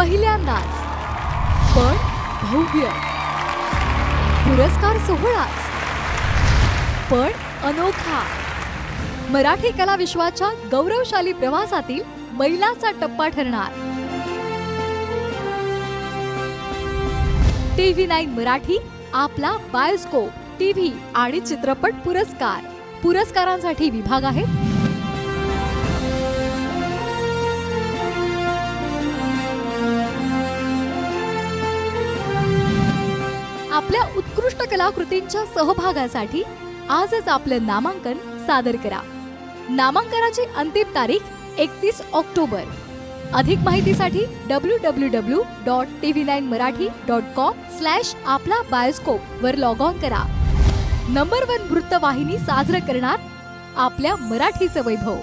पहिल्यांदाच. पण भव्य. पुरस्कार सोहळाच. पण अनोखा. मराठी कला विश्वाच्या गौरवशाली प्रवासातील मैलाचा टप्पा ठरणार. टीव्ही नाईन मराठी आपला बायोस्कोप टीव्ही आणि चित्रपट पुरस्कार. पुरस्कारांसाठी विभाग आहेत. आपल्या उत्कृष्ट कलाकृतींच्या सहभागासाठी आजच आपलं नामांकन सादर करा. नामांकनाची अंतिम तारीख एकतीस ऑक्टोबर. अधिक माहितीसाठी W W W dot TV nine Marathi dot com slash आपला बायोस्कोप वर लॉग ऑन करा. नंबर वन वृत्तवाहिनी साजरं करणार आपल्या मराठीचं वैभव.